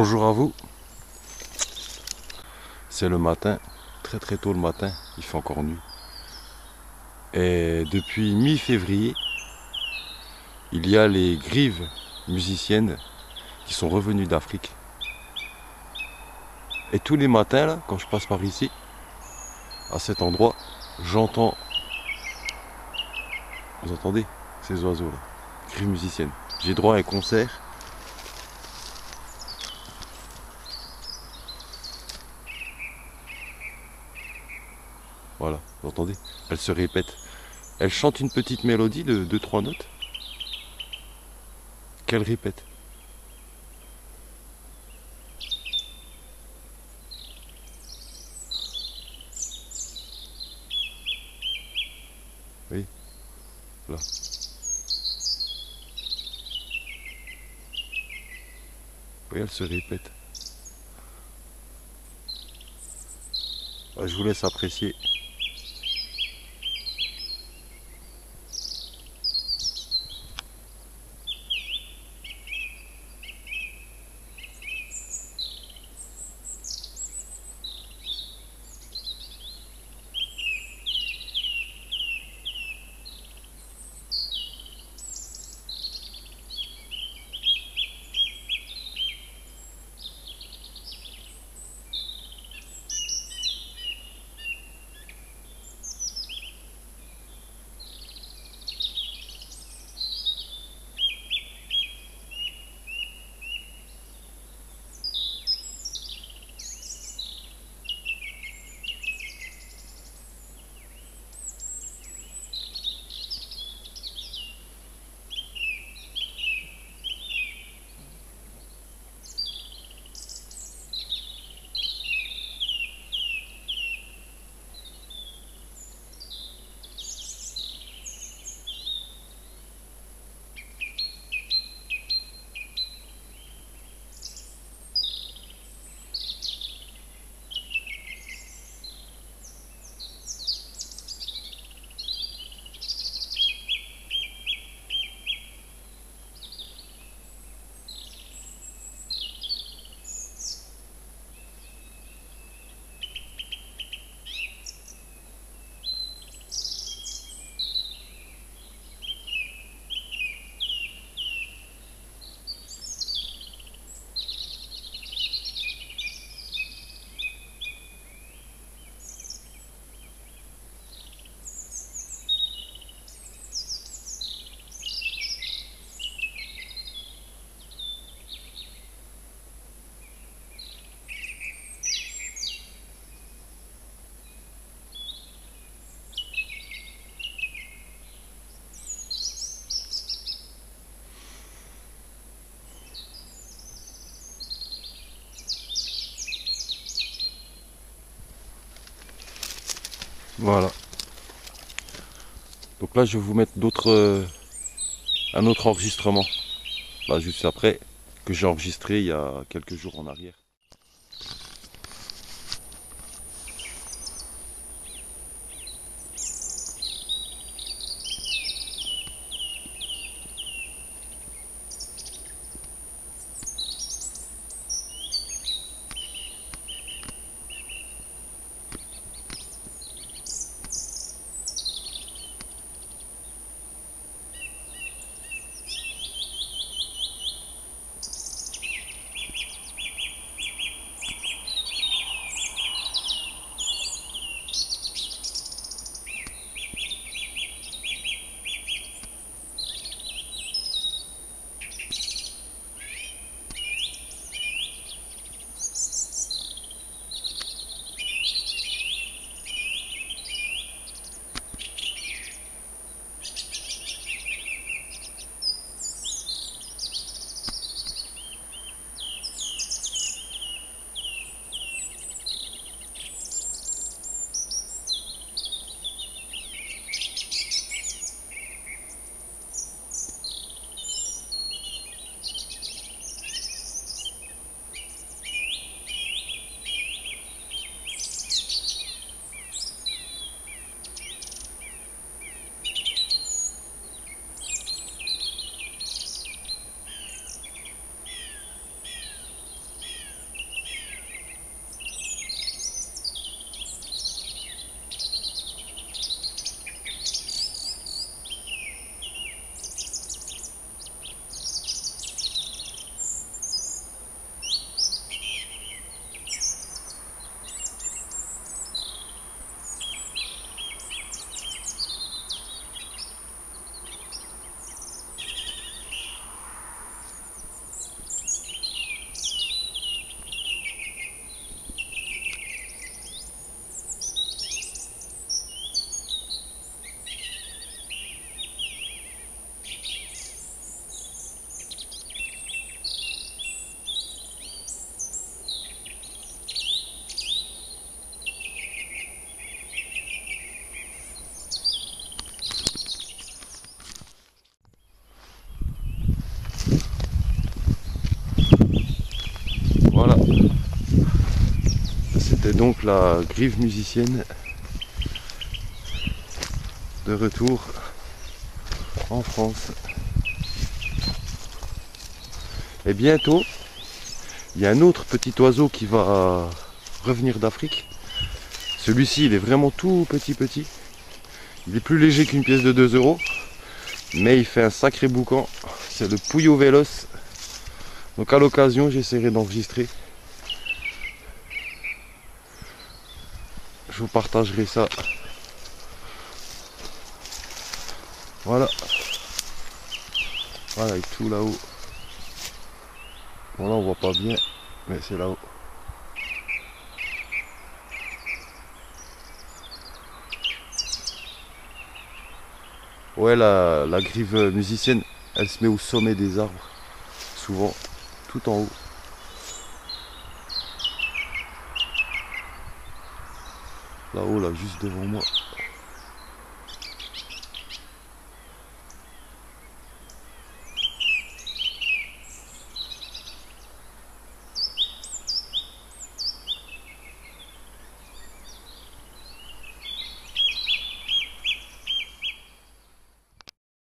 Bonjour à vous. C'est le matin, très très tôt le matin, il fait encore nuit. Et depuis mi-février, il y a les grives musiciennes qui sont revenues d'Afrique. Et tous les matins, quand je passe par ici, à cet endroit, j'entends. Vous entendez ces oiseaux là Grives musiciennes. J'ai droit à un concert Voilà, vous entendez? Elle se répète. Elle chante une petite mélodie de 2-3 notes qu'elle répète. Oui, là. Oui, elle se répète. Je vous laisse apprécier. Voilà. Donc là, je vais vous mettre d'autres, euh, un autre enregistrement. Là, juste après, que j'ai enregistré il y a quelques jours en arrière. Donc la grive musicienne de retour en France. Et bientôt, il y a un autre petit oiseau qui va revenir d'Afrique. Celui-ci, il est vraiment tout petit petit. Il est plus léger qu'une pièce de 2 euros. Mais il fait un sacré boucan. C'est le Puyo Velos. Donc à l'occasion, j'essaierai d'enregistrer. Je vous partagerai ça. Voilà. Voilà, avec tout là-haut. Bon là on voit pas bien, mais c'est là-haut. Ouais, la grive musicienne, elle se met au sommet des arbres, souvent, tout en haut. Là-haut, là, juste devant moi.